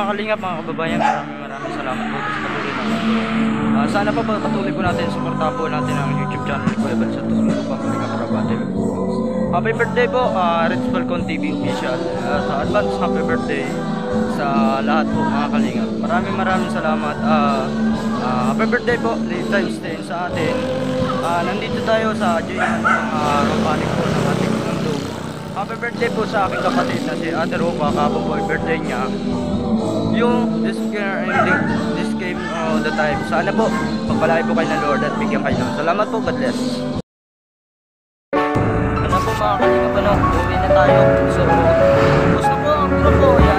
Mga kalingap, mga kababayan, maraming maraming salamat po sa patuloy na Ah, sana pa patuloy po natin, suportahan po natin ang YouTube channel ko, Evan Santos Lugo, Pangkalingap Rabate. Happy birthday po, uh, Reds Falcon TV official. Ah, sa advance, happy birthday sa lahat po mga kalingap. Maraming maraming salamat. Ah, ah, happy birthday po, late times din sa atin. Ah, nandito tayo sa J1 uh, Rompanic po ng ating mundo. Happy birthday po sa aking kapatid na si Ate Roca, kapag birthday niya. Yung this, uh, this came all the time. Sana po, pagpalaki po kayo ng Lord at bigyan kayo. Salamat po, God bless. Ano po mga kalingap, ano, uwi na tayo. So, gusto po, ang gusto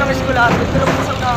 Ganda po ng eskulahan. Ito lang sa na.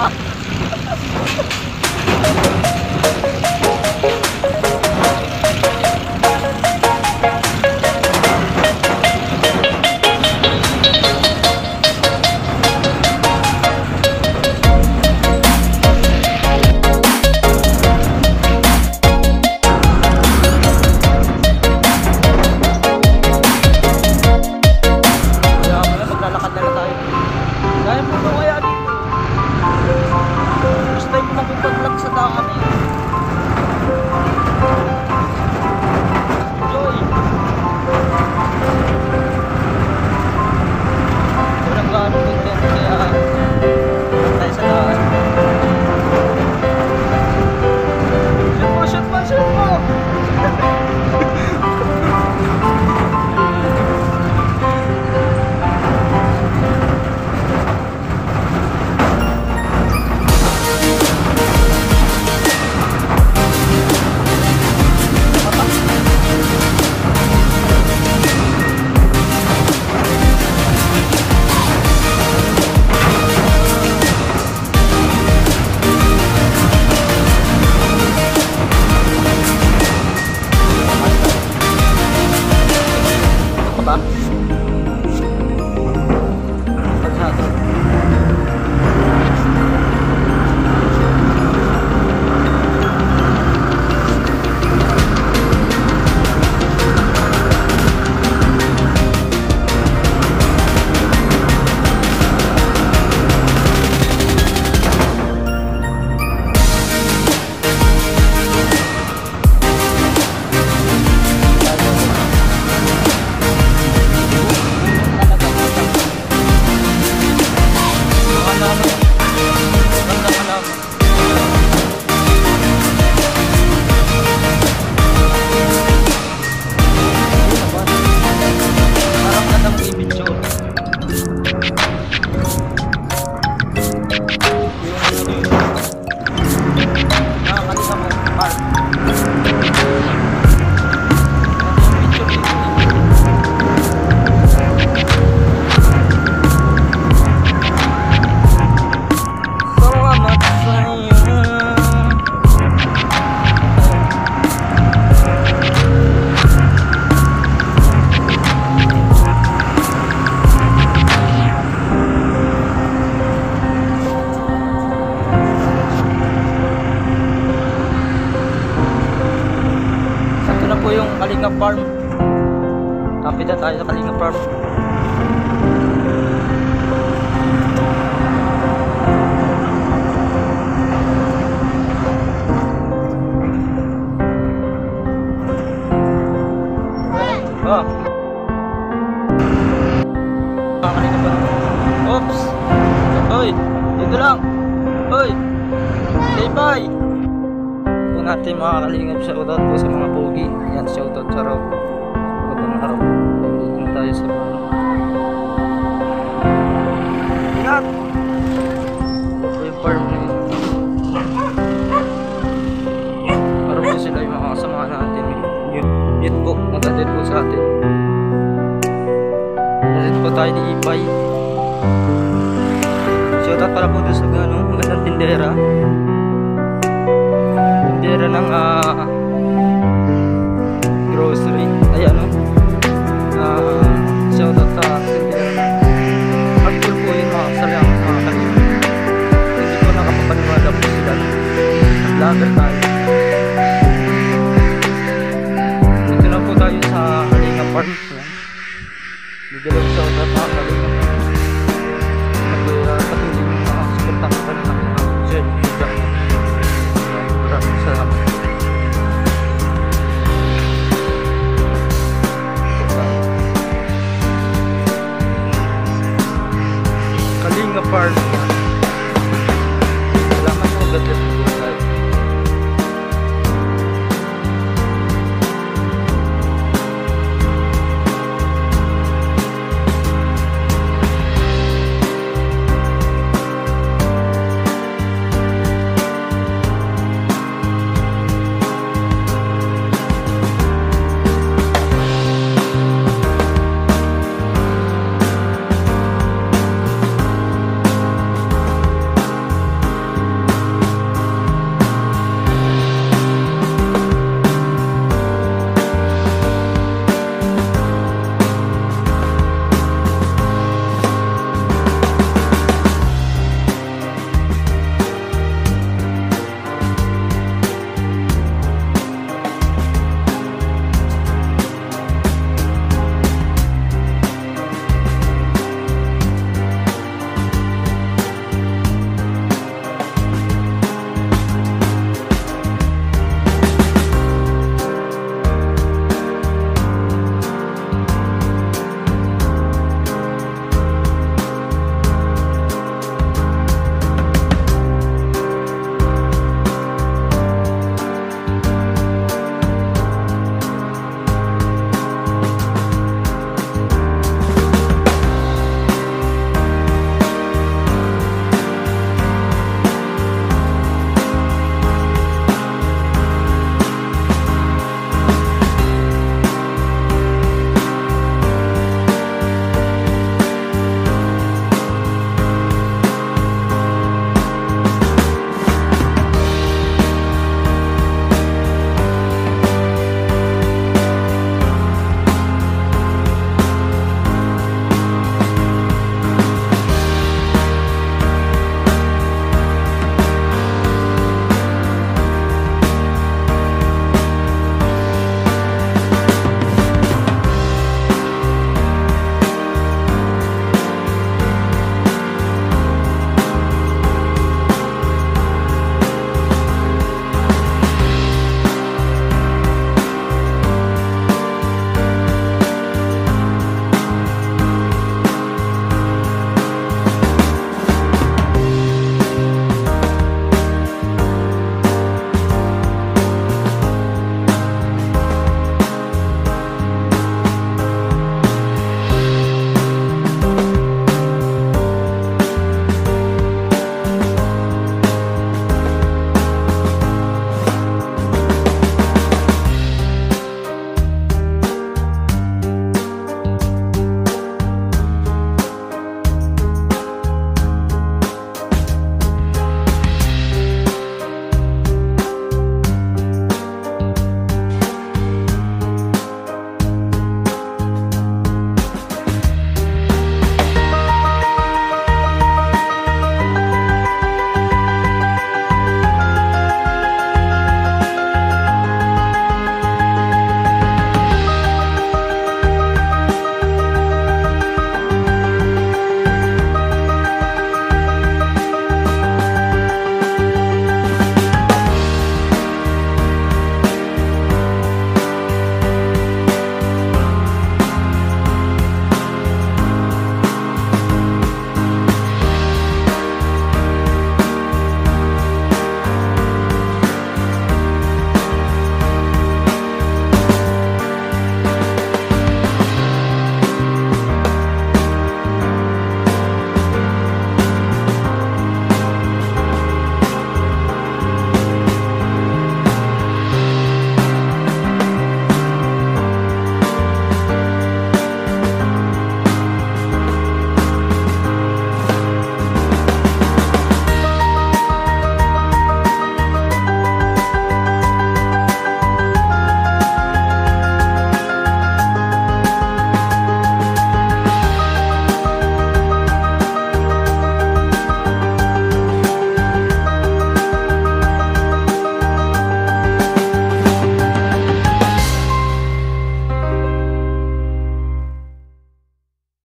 Ano, Kalinga Farm. Kapit na tayo sa Kalinga Farm. Natin mga kalingap shoutout po sa mga pogi. Yan shoutout sa Rob. Magandang araw. Dito na tayo sa mga Ingat! Ito yung farm na yun. Para po sila yung mga kasama natin. Yun, yun po, magandit po sa atin. Magandit po tayo ni Ipay. Shoutout para po doon sa ano, magandang tindera. Tindera ng ah, grocery. Ay ano? Ah, shoutout sa tindera po yun mga salang mga kanina. Hindi ko nakapapaniwala po sila. Vlogger tayo.